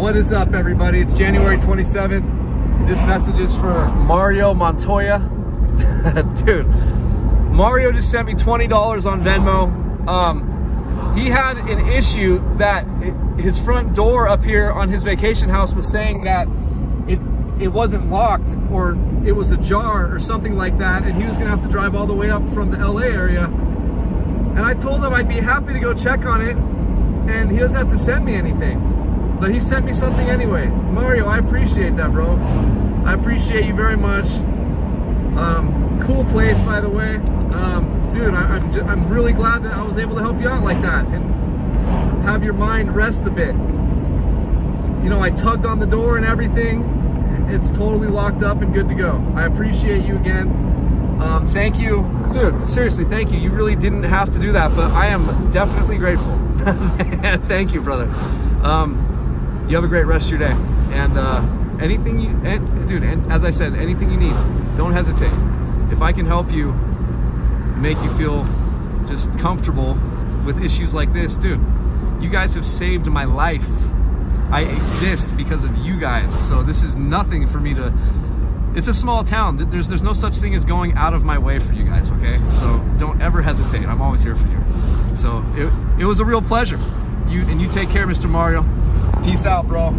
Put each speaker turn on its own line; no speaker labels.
What is up, everybody? It's January 27th. This message is for Mario Montoya. Dude, Mario just sent me $20 on Venmo. Um, he had an issue that his front door up here on his vacation house was saying that it it wasn't locked or it was ajar or something like that and he was gonna have to drive all the way up from the LA area and I told him I'd be happy to go check on it and he doesn't have to send me anything but he sent me something anyway Mario I appreciate that bro I appreciate you very much um, cool place by the way um, dude I, am I'm, I'm really glad that I was able to help you out like that and have your mind rest a bit you know I tugged on the door and everything it's totally locked up and good to go. I appreciate you again. Um, thank you. Dude, seriously, thank you. You really didn't have to do that, but I am definitely grateful. thank you, brother. Um, you have a great rest of your day. And uh, anything you, and, dude, and as I said, anything you need, don't hesitate. If I can help you make you feel just comfortable with issues like this, dude, you guys have saved my life. I exist because of you guys. So this is nothing for me to, it's a small town. There's, there's no such thing as going out of my way for you guys, okay? So don't ever hesitate. I'm always here for you. So it, it was a real pleasure. You And you take care, Mr. Mario. Peace out, bro.